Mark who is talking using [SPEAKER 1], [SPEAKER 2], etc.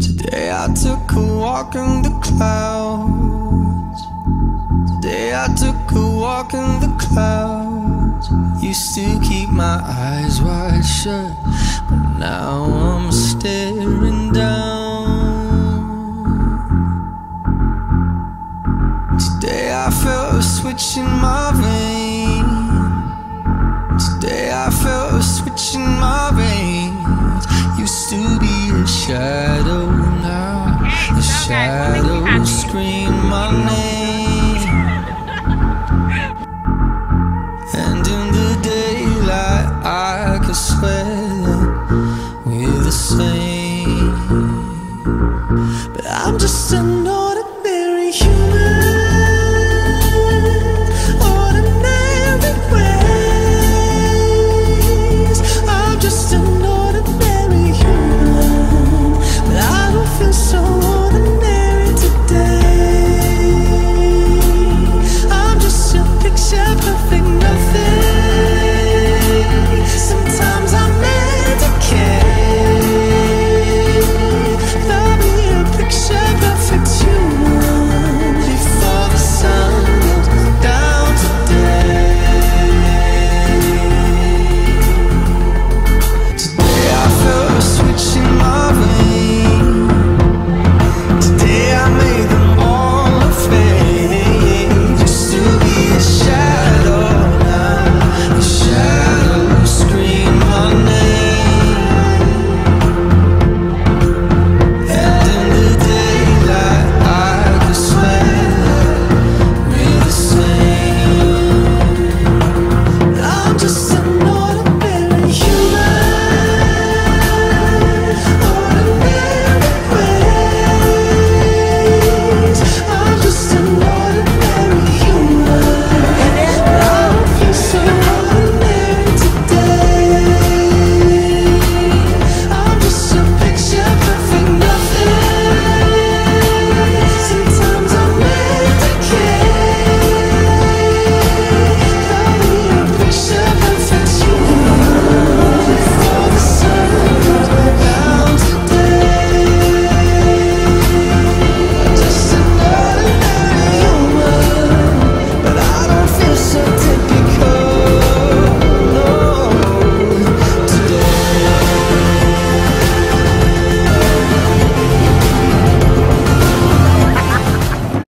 [SPEAKER 1] Today I took a walk in the clouds. Today I took a walk in the clouds. Used to keep my eyes wide shut, but now I'm staring down. Today I felt a switch in my vein. To be a shadow now. The shadows scream my name.